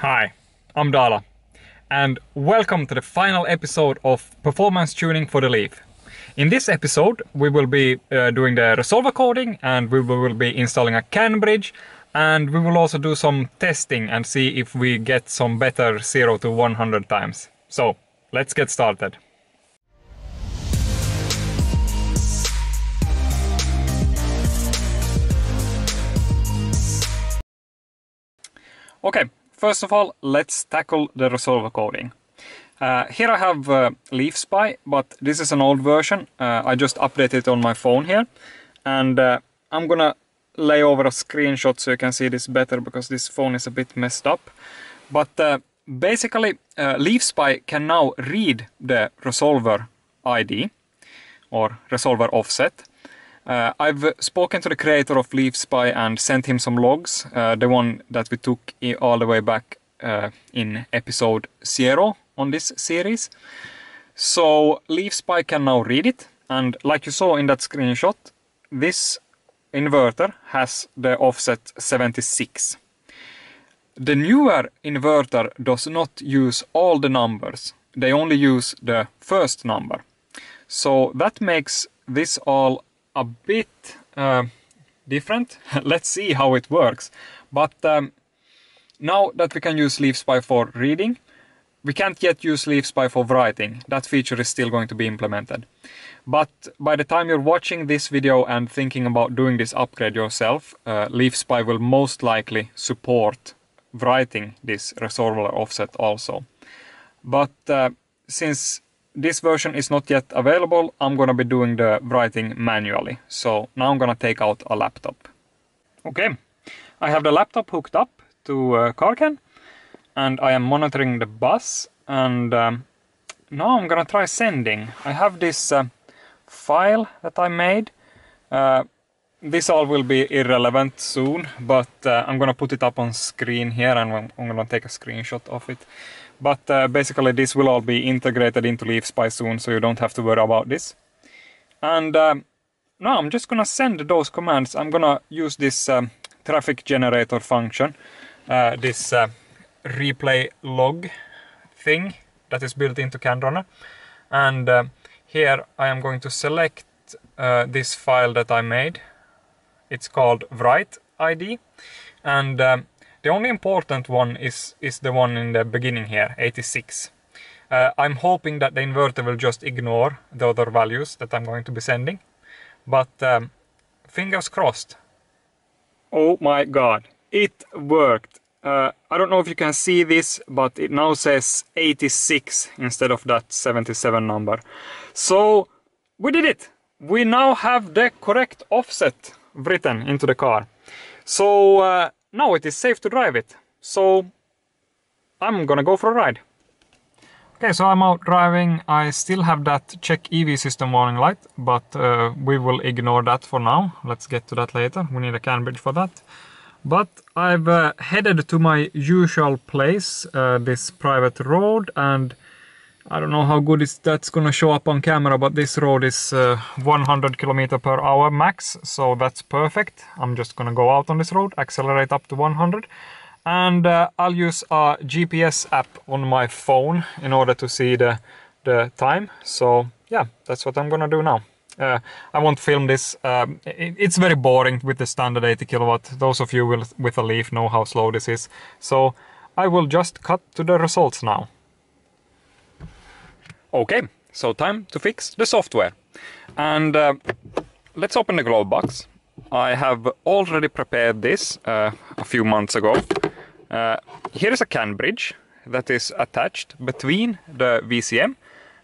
Hi, I'm Dala, and welcome to the final episode of Performance Tuning for the Leaf. In this episode, we will be uh, doing the resolver coding and we will be installing a CAN bridge and we will also do some testing and see if we get some better 0 to 100 times. So, let's get started. Okay, first of all, let's tackle the resolver coding. Uh, here I have uh, LeafSpy, but this is an old version. Uh, I just updated it on my phone here. And uh, I'm gonna lay over a screenshot so you can see this better because this phone is a bit messed up. But uh, basically, uh, LeafSpy can now read the resolver ID or resolver offset. Uh, I've spoken to the creator of LeafSpy and sent him some logs, uh, the one that we took all the way back uh, in episode 0 on this series. So LeafSpy can now read it, and like you saw in that screenshot, this inverter has the offset 76. The newer inverter does not use all the numbers, they only use the first number. So that makes this all a bit uh, different. Let's see how it works. But um, now that we can use LeafSpy for reading, we can't yet use LeafSpy for writing. That feature is still going to be implemented. But by the time you're watching this video and thinking about doing this upgrade yourself, uh, LeafSpy will most likely support writing this resolver offset also. But uh, since this version is not yet available, I'm gonna be doing the writing manually. So now I'm gonna take out a laptop. Okay, I have the laptop hooked up to uh, Carcan and I am monitoring the bus and um, now I'm gonna try sending. I have this uh, file that I made. Uh, this all will be irrelevant soon, but uh, I'm gonna put it up on screen here and I'm, I'm gonna take a screenshot of it. But uh, basically this will all be integrated into LeafSpy soon, so you don't have to worry about this. And um, now I'm just gonna send those commands. I'm gonna use this um, traffic generator function, uh, this uh, replay log thing that is built into CanRunner. And uh, here I am going to select uh, this file that I made. It's called write ID. And um, the only important one is, is the one in the beginning here, 86. Uh, I'm hoping that the inverter will just ignore the other values that I'm going to be sending. But um, fingers crossed. Oh my god, it worked. Uh, I don't know if you can see this, but it now says 86 instead of that 77 number. So we did it! We now have the correct offset written into the car. So uh, now it is safe to drive it. So I'm gonna go for a ride. Okay, so I'm out driving. I still have that check EV system warning light, but uh, we will ignore that for now. Let's get to that later. We need a CAN bridge for that. But I've uh, headed to my usual place, uh, this private road, and I don't know how good is that's gonna show up on camera, but this road is uh, 100 kilometer per hour max, so that's perfect. I'm just gonna go out on this road, accelerate up to 100, and uh, I'll use a GPS app on my phone in order to see the the time. So yeah, that's what I'm gonna do now. Uh, I won't film this. Um, it, it's very boring with the standard 80 kilowatt. Those of you with a Leaf know how slow this is. So I will just cut to the results now. Okay, so time to fix the software. And uh, let's open the glove box. I have already prepared this uh, a few months ago. Uh, here is a CAN bridge that is attached between the VCM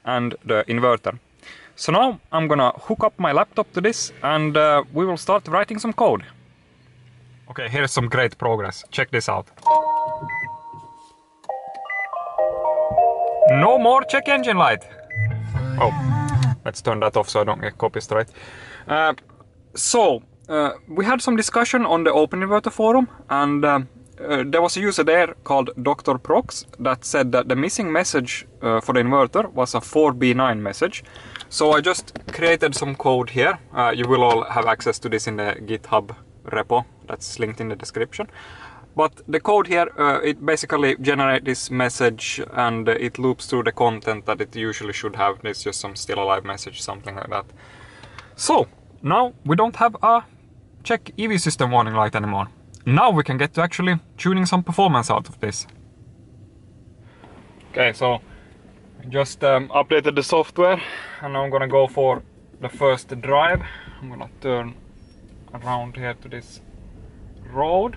and the inverter. So now I'm gonna hook up my laptop to this and uh, we will start writing some code. Okay, here's some great progress. Check this out. No more check engine light. Oh, let's turn that off so I don't get copy straight. Uh, so, uh, we had some discussion on the Open Inverter forum and uh, uh, there was a user there called Dr. Prox that said that the missing message uh, for the inverter was a 4B9 message. So I just created some code here. Uh, you will all have access to this in the GitHub repo that's linked in the description. But the code here, uh, it basically generates this message and it loops through the content that it usually should have. It's just some still alive message, something like that. So, now we don't have a check EV system warning light anymore. Now we can get to actually tuning some performance out of this. Okay, so just um, updated the software and now I'm gonna go for the first drive. I'm gonna turn around here to this road.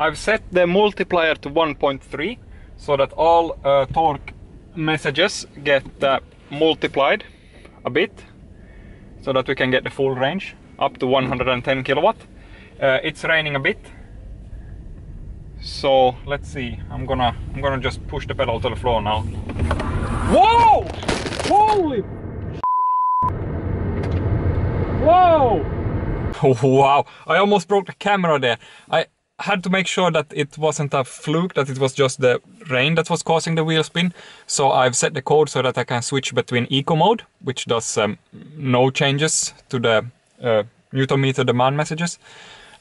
I've set the multiplier to 1.3 so that all uh, torque messages get uh, multiplied a bit so that we can get the full range up to 110 kilowatt. Uh, it's raining a bit. So let's see. I'm gonna I'm gonna just push the pedal to the floor now. Whoa! Holy whoa! Wow. I almost broke the camera there. I had to make sure that it wasn't a fluke, that it was just the rain that was causing the wheel spin. So I've set the code so that I can switch between eco mode, which does um, no changes to the uh, Newton meter demand messages.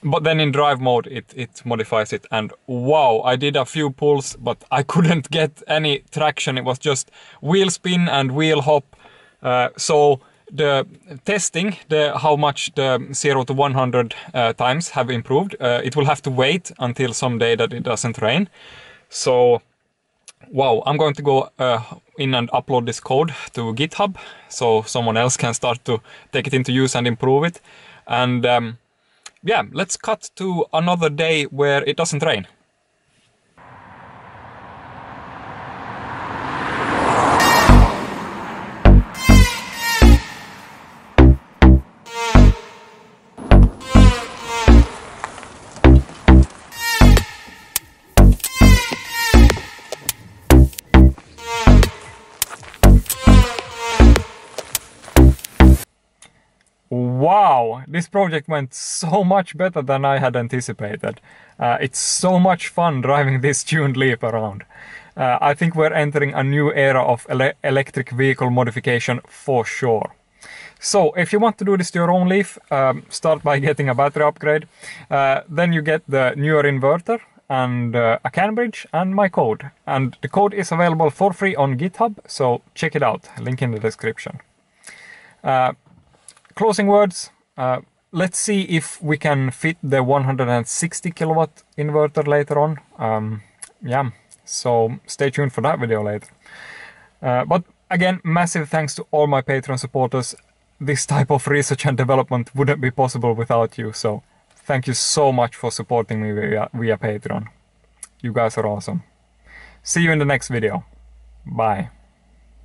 But then in drive mode, it, it modifies it. And wow, I did a few pulls, but I couldn't get any traction. It was just wheel spin and wheel hop. Uh, so the testing, the how much the 0 to 100 uh, times have improved, uh, it will have to wait until some day that it doesn't rain. So, wow, I'm going to go uh, in and upload this code to GitHub so someone else can start to take it into use and improve it. And um, yeah, let's cut to another day where it doesn't rain. Wow, this project went so much better than I had anticipated. Uh, it's so much fun driving this tuned Leaf around. Uh, I think we're entering a new era of ele electric vehicle modification for sure. So if you want to do this to your own Leaf, um, start by getting a battery upgrade. Uh, then you get the newer inverter and uh, a CAN bridge and my code. And the code is available for free on GitHub, so check it out, link in the description. Closing words. Uh, let's see if we can fit the 160 kilowatt inverter later on. Um, yeah, so stay tuned for that video later. Uh, but again, massive thanks to all my Patreon supporters. This type of research and development wouldn't be possible without you, so thank you so much for supporting me via, via Patreon. You guys are awesome. See you in the next video. Bye.